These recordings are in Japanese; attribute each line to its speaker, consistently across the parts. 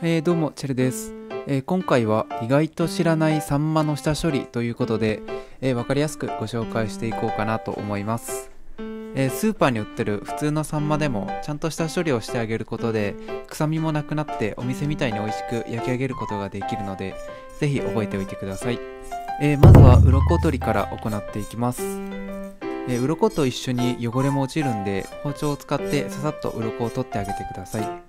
Speaker 1: えー、どうもチェルです、えー、今回は意外と知らないサンマの下処理ということで、えー、分かりやすくご紹介していこうかなと思います、えスーパーに売ってる普通のサンマでもちゃんと下処理をしてあげることで臭みもなくなってお店みたいに美味しく焼き上げることができるのでぜひ覚えておいてください、えまずは鱗取りから行っていきます。えー、鱗と一緒に汚れも落ちるんで包丁を使ってささっと鱗を取ってあげてください。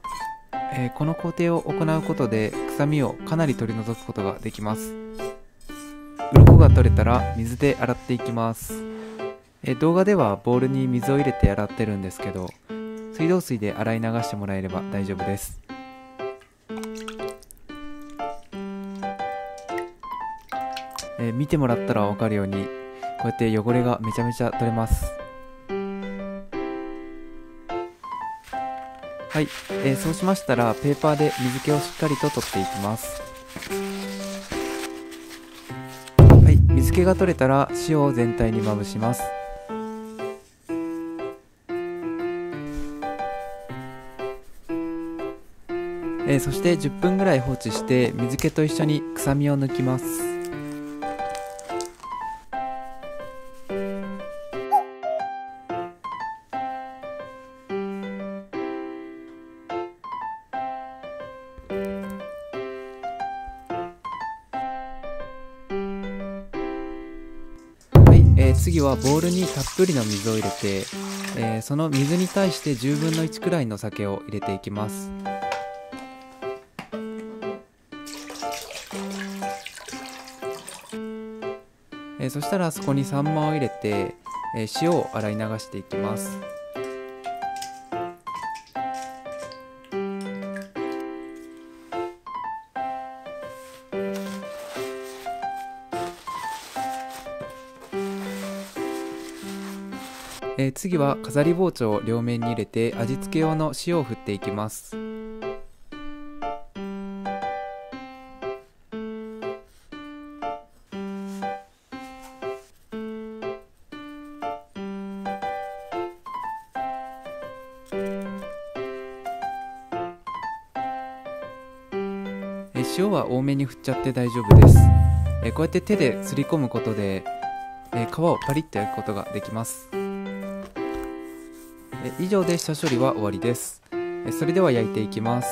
Speaker 1: えー、この工程を行うことで臭みをかなり取り除くことができます。鱗が取れたら水で洗っていきます、えー、動画ではボウルに水を入れて洗ってるんですけど水道水で洗い流してもらえれば大丈夫です。えー、見てもらったら分かるようにこうやって汚れがめちゃめちゃ取れます。はい、えー、そうしましたらペーパーで水気をしっかりと取っていきます。はい。水気が取れたら塩を全体にまぶします。えー、そして10分ぐらい放置して水気と一緒に臭みを抜きます。えー、次はボウルにたっぷりの水を入れて、えー、その水に対して10分の1くらいの酒を入れていきます。えー、そしたらそこにサンマを入れて、え塩を洗い流していきます。えー、次は飾り包丁を両面に入れて味付け用の塩を振っていきます。え塩は多めに振っちゃって大丈夫です。えこうやって手ですり込むことでえ皮をパリッと焼くことができます。以上で下処理は終わりです。それでは焼いていきます。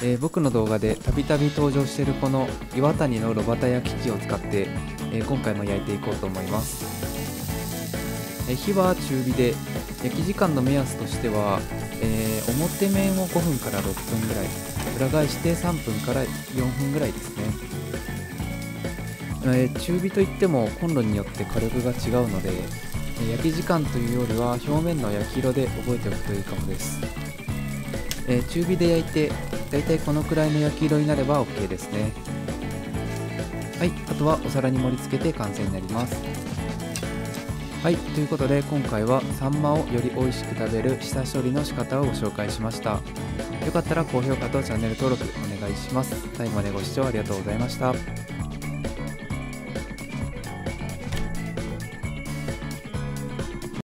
Speaker 1: えー、僕の動画でたびたび登場しているこの岩谷の炉端焼き器を使って、えー、今回も焼いていこうと思います、えー、火は中火で焼き時間の目安としては、え表面を5分から6分ぐらい裏返して3分から4分ぐらいですね、え中火といってもコンロによって火力が違うので焼き時間というよりは表面の焼き色で覚えておくといいかもです、え、中火で焼いてだいたいこのくらいの焼き色になれば OK ですね。はいあとはお皿に盛り付けて完成になります。はいということで今回はサンマをより美味しく食べる下処理の仕方をご紹介しました。よかったら高評価とチャンネル登録お願いします。最後までご視聴ありがとうございました。